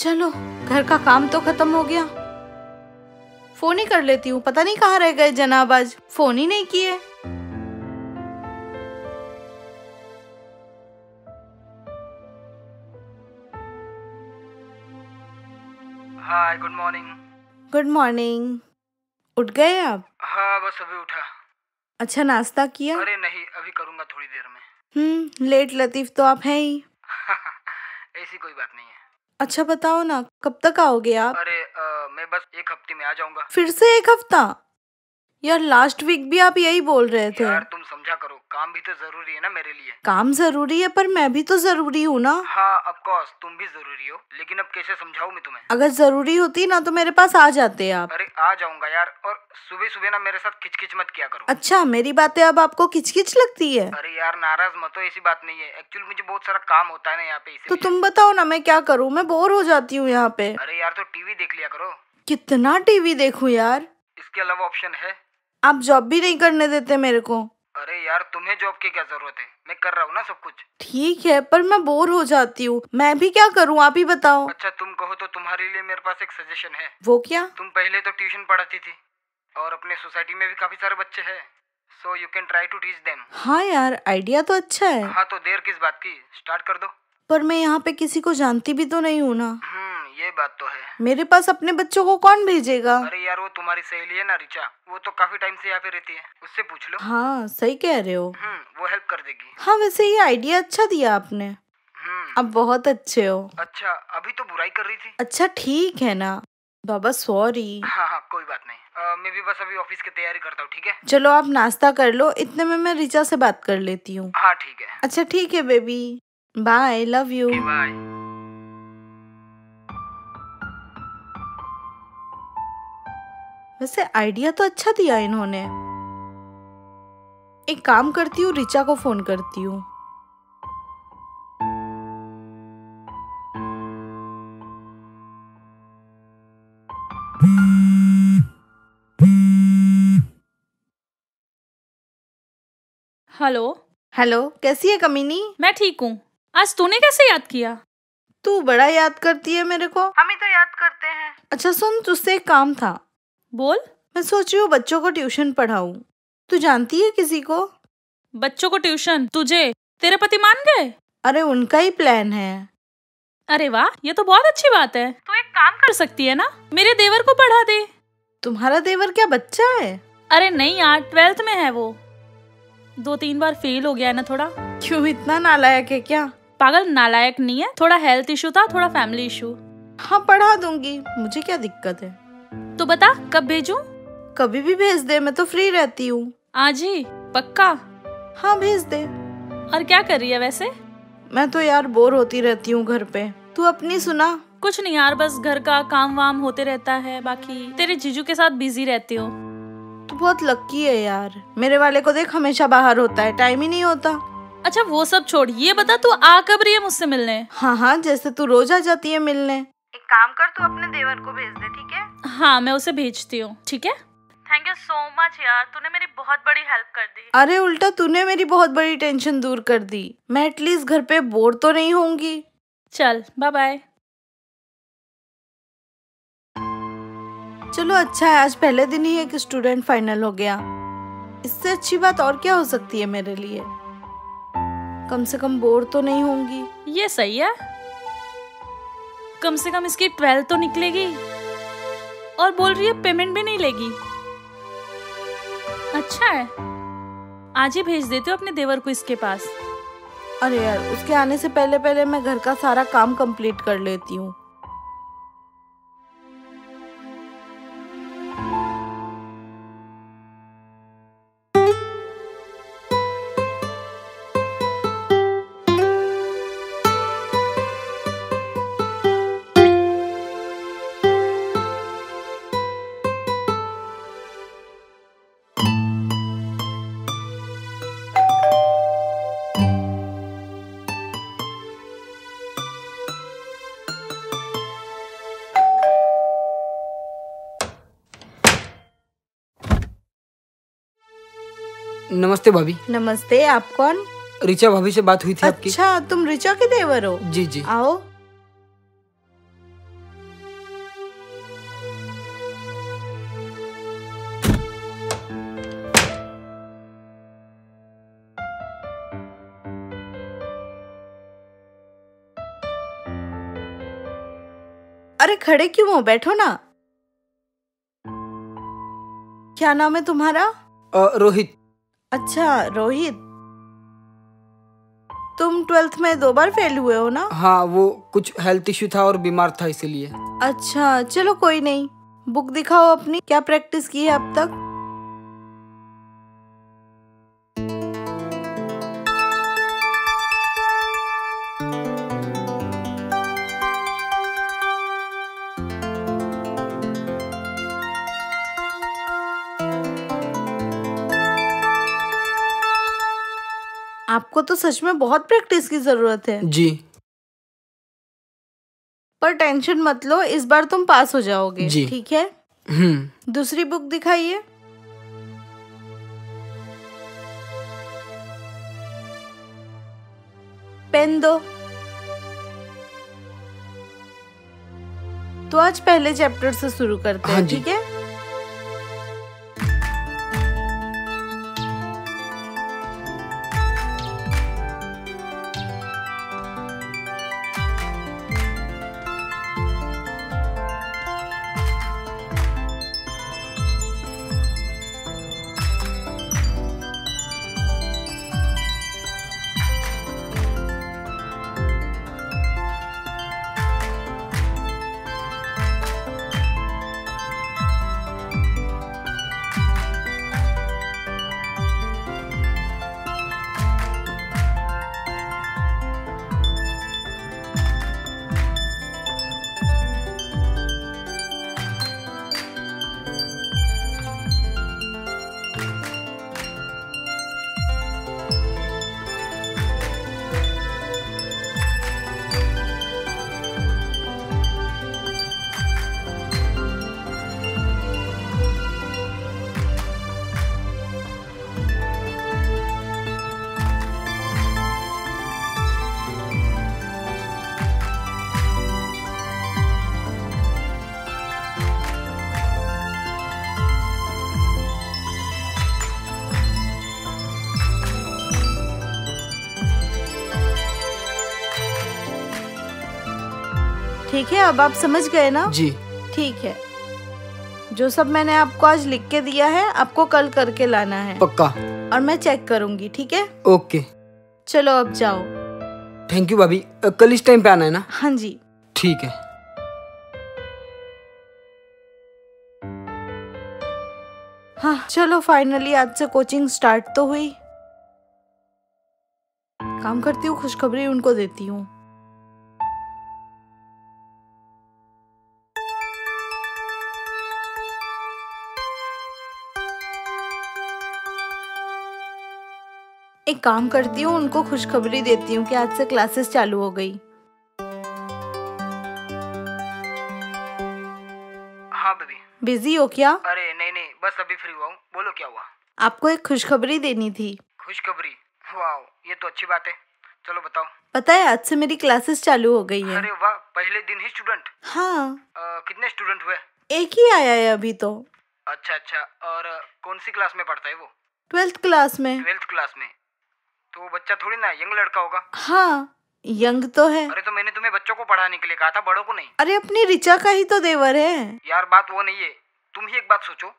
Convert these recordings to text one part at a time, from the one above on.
चलो घर का काम तो खत्म हो गया। फ़ोन ही कर लेती हूँ पता नहीं कहाँ रह गए जनाब आज। फ़ोन ही नहीं किए। Hi good morning good morning उठ गए आप? हाँ बस अभी उठा। अच्छा नाश्ता किया? अरे नहीं अभी करूँगा थोड़ी देर में। हम्म लेट लतीफ तो आप हैं ही ऐसी कोई बात नहीं है अच्छा बताओ ना कब तक आओगे आप? अरे आ, मैं बस एक हफ़्ते में आ जाऊँगा। फिर से एक हफ़्ता? यार लास्ट वीक भी आप यही बोल रहे थे। यार तुम समझा करो। काम भी तो ज़रूरी है ना मेरे लिए। काम ज़रूरी है पर मैं भी तो ज़रूरी हूँ ना। हाँ ऑफ़ कोर्स तुम भी ज़रूरी हो लेकिन अब कैसे समझाऊं मैं तुम्हें? अगर ज़रूरी होती ना तो मेरे पास आ जाते आप। अरे आ जाऊँगा यार और सुबह सुबह ना मेरे साथ खिचखिच मत किया करो। अच्छा मेरी बातें अब आपको किचकिच लगती है? अरे यार नाराज़ मत हो ऐसी बात नहीं है। एक्चुअली मुझे बहुत सारा काम होता है ना यहाँ पे तो तुम बताओ ना मैं क्या करूँ? मैं बोर हो जाती हूँ यहाँ पे। अरे यार तो टीवी देख लिया करो। कितना टीवी देखूँ यार? इसके अलावा ऑप्शन है। आप जॉब भी नहीं करने देते मेरे को। अरे यार तुम्हें जॉब की क्या ज़रूरत है? मैं कर रहा हूँ ना सब कुछ। ठीक है पर मैं बोर हो जाती हूँ। मैं भी क्या करूँ? आप ही बताओ। अच्छा तुम कहो तो तुम्हारे लिए मेरे पास एक सजेशन है। वो क्या? तुम पहले तो ट्यूशन पढ़ाती थी और अपने सोसाइटी में भी काफ़ी सारे बच्चे हैं। So you can try to teach them हाँ यार आइडिया तो अच्छा है। हाँ तो देर किस बात की? स्टार्ट कर दो। पर मैं यहाँ पे किसी को जानती भी तो नहीं हूँ ना। हम्म ये बात तो है। मेरे पास अपने बच्चों को कौन भेजेगा? अरे यार वो तुम्हारी सहेली है ना रिचा? वो तो काफ़ी टाइम से यहाँ पे रहती है। उससे पूछ लो। हाँ सही कह रहे हो। हम्म वो हेल्प कर देगी। हाँ वैसे ये आइडिया अच्छा दिया आपने। हम्म। आप बहुत अच्छे हो। अच्छा अभी तो बुराई कर रही थी। अच्छा ठीक है ना। बाबा सॉरी हाँ हाँ कोई बात नहीं। अ, मैं भी बस अभी ऑफ़िस की तैयारी करता हूँ ठीक है? चलो आप नाश्ता कर लो। इतने में मैं रिचा से बात कर लेती हूँ। हाँ ठीक है। अच्छा ठीक है baby bye love you bye वैसे आइडिया तो अच्छा दिया इन्होंने। एक काम करती हूँ रिचा को फ़ोन करती हूँ। हेलो। हेलो कैसी है कमीनी? मैं ठीक हूँ। आज तूने कैसे याद किया? तू बड़ा याद करती है मेरे को। हम ही तो याद करते हैं। अच्छा सुन तुझसे एक काम था। बोल। मैं सोच रही हूँ बच्चों को ट्यूशन पढ़ाऊँ। तू जानती है किसी को? बच्चों को ट्यूशन? तुझे? तेरे पति मान गए? अरे उनका ही प्लान है। अरे वाह ये तो बहुत अच्छी बात है। तू एक काम कर सकती है ना? मेरे देवर को पढ़ा दे। तुम्हारा देवर क्या बच्चा है? अरे नहीं यार ट्वेल्थ में है वो। दो तीन बार फेल हो गया है ना थोड़ा। क्यों इतना नालायक है क्या? पागल नालायक नहीं है। थोड़ा हेल्थ इशू था थोड़ा फैमिली इशू हाँ पढ़ा दूँगी। मुझे क्या दिक्कत है? तो बता कब भेजूं? कभी भी भेज दे मैं तो फ्री रहती हूँ। आज ही पक्का? हाँ भेज दे। और क्या कर रही है वैसे? मैं तो यार बोर होती रहती हूँ घर पे। तू अपनी सुना। कुछ नहीं यार बस घर का काम वाम होते रहता है बाकी तेरे जीजू के साथ बिज़ी रहती हो। तू बहुत लक्की है यार। मेरे वाले को देख हमेशा बाहर होता है टाइम ही नहीं होता। अच्छा वो सब छोड़ ये बता तू आ कब रही है मुझसे मिलने? हाँ हाँ जैसे तू रोज आ जाती है मिलने। एक काम कर तू अपने देवर को भेज दे ठीक है? हाँ मैं उसे भेजती हूँ ठीक है? थैंक यू सो मच यार तूने मेरी बहुत बड़ी हेल्प कर दी। अरे उल्टा तूने मेरी बहुत बड़ी टेंशन दूर कर दी। मैं एटलीस्ट घर पे बोर तो नहीं होंगी। चल बाय बाय चलो अच्छा है आज पहले दिन ही एक स्टूडेंट फाइनल हो गया। इससे अच्छी बात और क्या हो सकती है मेरे लिए? कम से कम बोर तो नहीं होंगी। ये सही है। कम से कम इसकी ट्वेल्थ तो निकलेगी। और बोल रही है पेमेंट भी नहीं लेगी। अच्छा है। आज ही भेज देते हो अपने देवर को इसके पास। अरे यार, उसके आने से पहले पहले मैं घर का सारा काम कंप्लीट कर लेती हूँ। नमस्ते भाभी। नमस्ते आप कौन? रिचा भाभी से बात हुई थी अच्छा, आपकी। अच्छा तुम रिचा के देवर हो? जी जी। आओ। अरे खड़े क्यों हो? बैठो ना। क्या नाम है तुम्हारा? आ, रोहित। अच्छा रोहित। तुम ट्वेल्थ में दो बार फेल हुए हो ना? हाँ वो कुछ हेल्थ इश्यू था और बीमार था इसीलिए। अच्छा चलो कोई नहीं। बुक दिखाओ अपनी। क्या प्रैक्टिस की है अब तक? आपको तो सच में बहुत प्रैक्टिस की ज़रूरत है। जी। पर टेंशन मत लो इस बार तुम पास हो जाओगे जी। ठीक है? हम्म। दूसरी बुक दिखाइए। पेन दो। तो आज पहले चैप्टर से शुरू करते हाँ हैं ठीक है? ठीक है? अब आप समझ गए ना? जी। ठीक है। जो सब मैंने आपको आज लिख के दिया है आपको कल करके लाना है। पक्का। और मैं चेक करूँगी ठीक है? ओके। चलो अब जाओ। थैंक यू भाभी। कल इस टाइम पे आना है ना? हाँ जी। ठीक है। हाँ चलो फाइनली आज से कोचिंग स्टार्ट तो हुई। काम करती हूँ खुशखबरी उनको देती हूँ। एक काम करती हूँ उनको खुशखबरी देती हूँ कि आज से क्लासेस चालू हो गई। हाँ बेबी बिज़ी हो क्या? अरे नहीं नहीं बस अभी फ्री हुआ हूँ। बोलो क्या हुआ? आपको एक खुशखबरी देनी थी। खुशखबरी? वाह ये तो अच्छी बात है। चलो बताओ। पता है आज से मेरी क्लासेस चालू हो गई है। अरे वाह पहले दिन ही स्टूडेंट हाँ। आ, कितने स्टूडेंट हुए? एक ही आया है अभी तो। अच्छा अच्छा और कौन सी क्लास में पढ़ता है वो? ट्वेल्थ क्लास में। ट्वेल्थ क्लास में। तो बच्चा थोड़ी ना यंग लड़का होगा। हाँ यंग तो है। अरे तो मैंने तुम्हें बच्चों को पढ़ाने के लिए कहा था बड़ों को नहीं। अरे अपनी रिचा का ही तो देवर है। यार बात वो नहीं है तुम ही एक बात सोचो।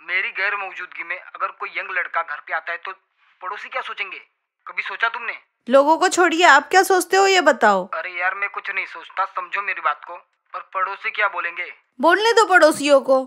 मेरी गैर मौजूदगी में अगर कोई यंग लड़का घर पे आता है तो पड़ोसी क्या सोचेंगे? कभी सोचा तुमने? लोगों को छोड़िए आप क्या सोचते हो ये बताओ? अरे यार मैं कुछ नहीं सोचता समझो मेरी बात को। पर पड़ोसी क्या बोलेंगे? बोलने दो पड़ोसियों को।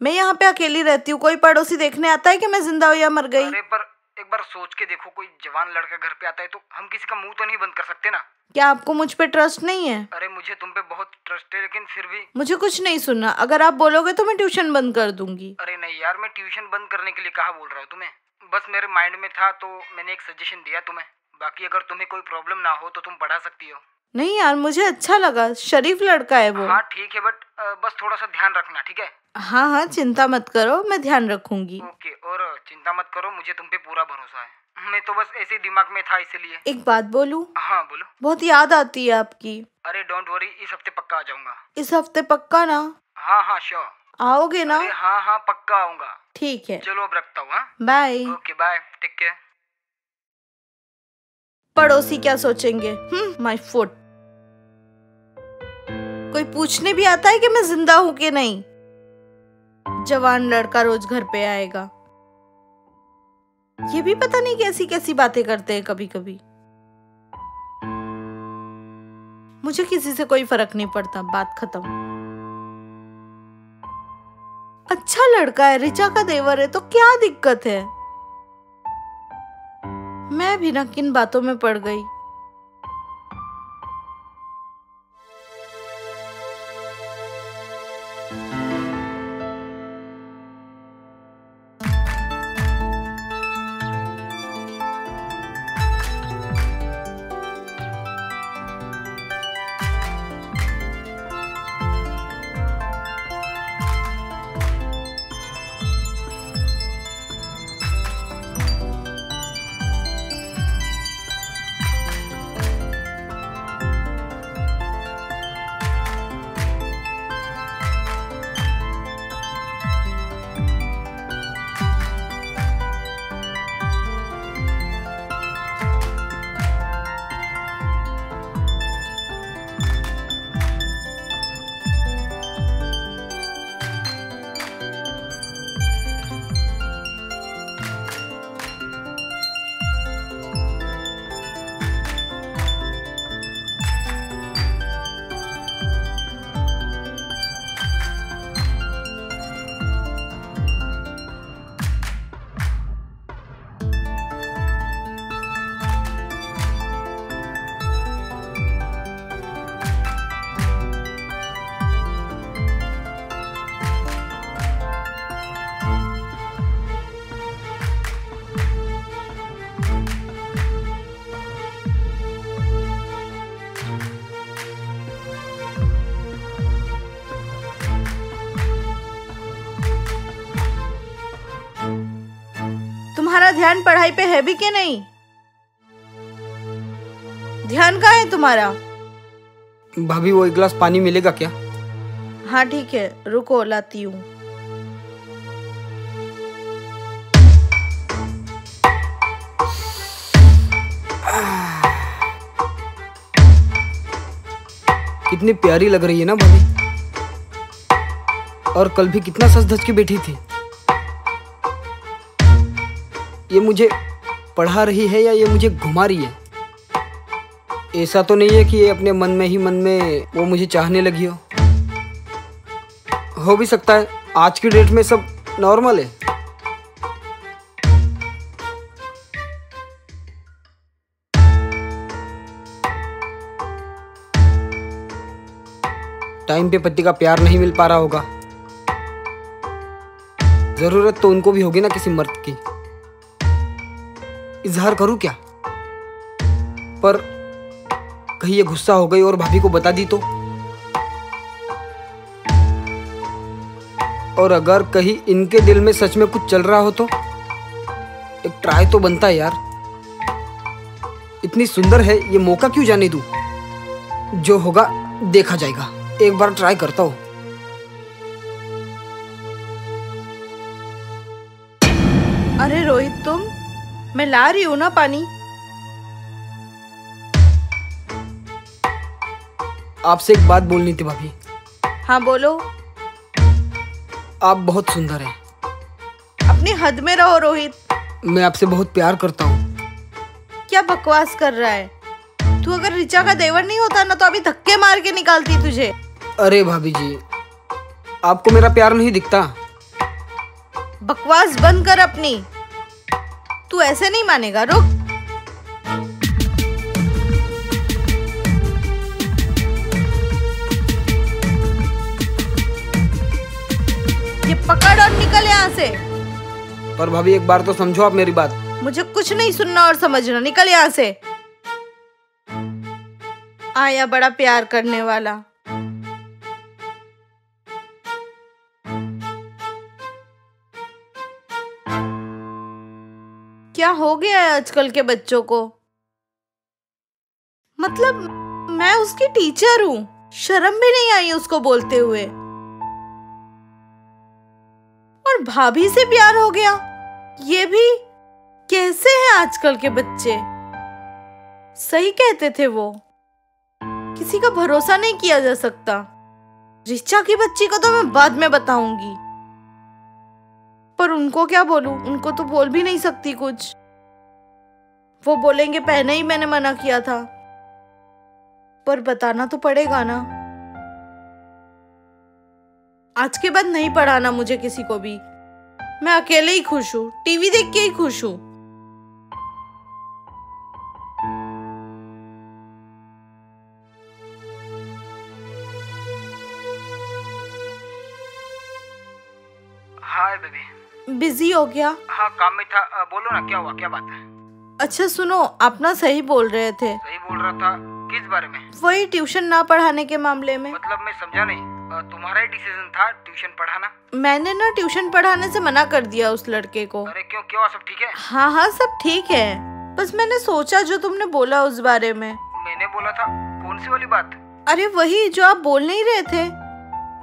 मैं यहाँ पे अकेली रहती हूँ कोई पड़ोसी देखने आता है कि मैं ज़िंदा हूँ या मर गई? अरे पर एक बार सोच के देखो कोई जवान लड़का घर पे आता है तो हम किसी का मुँह तो नहीं बंद कर सकते ना? क्या आपको मुझ पे ट्रस्ट नहीं है? अरे मुझे तुम पे बहुत ट्रस्ट है लेकिन फिर भी मुझे कुछ नहीं सुनना। अगर आप बोलोगे तो मैं ट्यूशन बंद कर दूँगी। अरे नहीं यार मैं ट्यूशन बंद करने के लिए कहा बोल रहा हूँ तुम्हें? बस मेरे माइंड में था तो मैंने एक सजेशन दिया तुम्हें। बाकी अगर तुम्हें कोई प्रॉब्लम ना हो तो तुम पढ़ा सकती हो। नहीं यार मुझे अच्छा लगा। शरीफ लड़का है वो। हाँ ठीक है बट बस थोड़ा सा ध्यान रखना ठीक है? हाँ हाँ चिंता मत करो मैं ध्यान रखूँगी। ओके और चिंता मत करो मुझे तुम पे पूरा भरोसा है। मैं तो बस ऐसे दिमाग में था इसीलिए। एक बात बोलूँ? हाँ बोलो। बहुत याद आती है आपकी। अरे डोंट वरी इस हफ़्ते पक्का आ जाऊँगा। इस हफ़्ते पक्का ना? हाँ हाँ श्योर आओगे ना? अरे हाँ हाँ पक्का आऊँगा। ठीक है। चलो अब रखता हूँ हाँ? Bye okay bye take care पड़ोसी क्या सोचेंगे? हम्म माय फुट कोई पूछने भी आता है कि मैं ज़िंदा हूँ कि नहीं? जवान लड़का रोज घर पे आएगा। ये भी पता नहीं कैसी कैसी बातें करते हैं कभी कभी मुझे किसी से कोई फ़र्क नहीं पड़ता, बात खत्म। अच्छा लड़का है रिचा का देवर है तो क्या दिक्कत है? मैं भी ना किन बातों में पड़ गई। पढ़ाई पे है भी कि नहीं? ध्यान कहाँ है तुम्हारा? भाभी वो एक गिलास पानी मिलेगा क्या? हाँ ठीक है। रुको लाती हूँ। कितनी प्यारी लग रही है ना भाभी? और कल भी कितना सच धज के बैठी थी। ये मुझे पढ़ा रही है या ये मुझे घुमा रही है? ऐसा तो नहीं है कि ये अपने मन में ही मन में वो मुझे चाहने लगी हो। हो भी सकता है, आज की डेट में सब नॉर्मल है। टाइम पे पति का प्यार नहीं मिल पा रहा होगा। ज़रूरत तो उनको भी होगी ना किसी मर्द की। इजहार करूँ क्या? पर कहीं ये गुस्सा हो गई और भाभी को बता दी तो? और अगर कहीं इनके दिल में सच में कुछ चल रहा हो तो? एक ट्राई तो बनता है यार। इतनी सुंदर है, ये मौका क्यों जाने दूँ? जो होगा, देखा जाएगा। एक बार ट्राई करता हूँ। मैं ला रही हूँ ना पानी। आपसे एक बात बोलनी थी भाभी। हाँ बोलो। आप बहुत सुंदर हैं। अपनी हद में रहो रोहित। मैं आपसे बहुत प्यार करता हूँ। क्या बकवास कर रहा है? तू अगर रिचा का देवर नहीं होता ना तो अभी धक्के मार के निकालती तुझे। अरे भाभी जी आपको मेरा प्यार नहीं दिखता। बकवास बंद कर अपनी। तू ऐसे नहीं मानेगा रुक। ये पकड़ और निकल यहाँ से। पर भाभी एक बार तो समझो आप मेरी बात। मुझे कुछ नहीं सुनना और समझना। निकल यहाँ से। आया बड़ा प्यार करने वाला। क्या हो गया है आजकल के बच्चों को? मतलब मैं उसकी टीचर हूँ। शर्म भी नहीं आई उसको बोलते हुए। और भाभी से प्यार हो गया। ये भी, कैसे हैं आजकल के बच्चे? सही कहते थे वो। किसी का भरोसा नहीं किया जा सकता। रिचा की बच्ची को तो मैं बाद में बताऊँगी। पर उनको क्या बोलूँ? उनको तो बोल भी नहीं सकती कुछ। वो बोलेंगे, पहले ही मैंने मना किया था। पर बताना तो पड़ेगा ना। आज के बाद नहीं पढ़ाना मुझे किसी को भी। मैं अकेले ही खुश हूँ। टीवी देख के ही खुश हूँ। बिज़ी हो गया। हाँ काम में था। बोलो ना क्या हुआ? क्या बात है? अच्छा सुनो आप ना सही बोल रहे थे। सही बोल रहा था? किस बारे में? वही ट्यूशन ना पढ़ाने के मामले में। मतलब मैं समझा नहीं। तुम्हारा ही डिसीज़न था ट्यूशन पढ़ाना? मैंने ना ट्यूशन पढ़ाने से मना कर दिया उस लड़के को। अरे क्यों? क्यों? सब ठीक है? हाँ हाँ सब ठीक है। बस मैंने सोचा जो तुमने बोला उस बारे में। मैंने बोला था कौन सी वाली बात? अरे वही जो आप बोल नहीं रहे थे।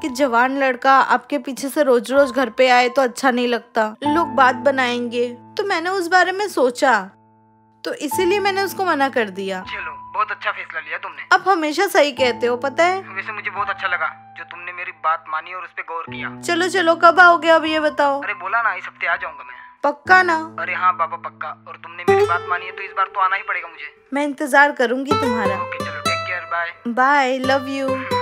कि जवान लड़का आपके पीछे से रोज रोज घर पे आए तो अच्छा नहीं लगता। लोग बात बनाएँगे। तो मैंने उस बारे में सोचा। तो इसीलिए मैंने उसको मना कर दिया। चलो बहुत अच्छा फैसला लिया तुमने। आप हमेशा सही कहते हो पता है? वैसे मुझे बहुत अच्छा लगा जो तुमने मेरी बात मानी और उस पर गौर किया। चलो चलो कब आओगे अब ये बताओ? अरे बोला ना इस हफ़्ते आ जाऊँगा मैं। पक्का ना? अरे हाँ बाबा पक्का। और तुमने मेरी बात मानी है तो इस बार तो आना ही पड़ेगा मुझे। मैं इंतज़ार करूँगी तुम्हारा। ओके चलो take care bye bye love you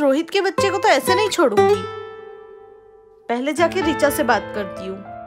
Rohit के बच्चे को तो ऐसे नहीं छोड़ूँगी। पहले जाके रिचा से बात करती हूँ।